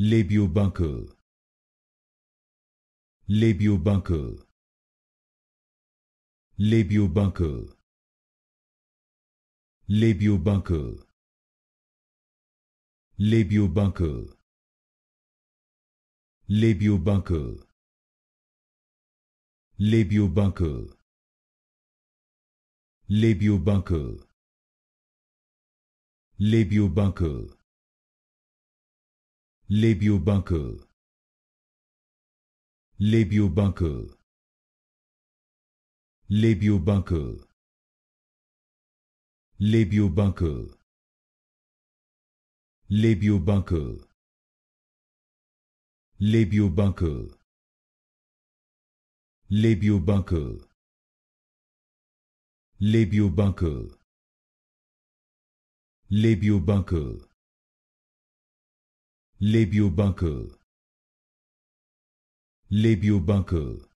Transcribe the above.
Labio-buccal. Labio-buccal. Labio-buccal. Labio-buccal. Labio-buccal. Labio-buccal. Labio-buccal. Labio-buccal. Labio-buccal. Labio-buccal. Labio-buccal. Labio-buccal. Labio-buccal. Labio-buccal. Labio-buccal. Labio-buccal. Labio-buccal. Labio-buccal. Labio-buccal. Labio-buccal.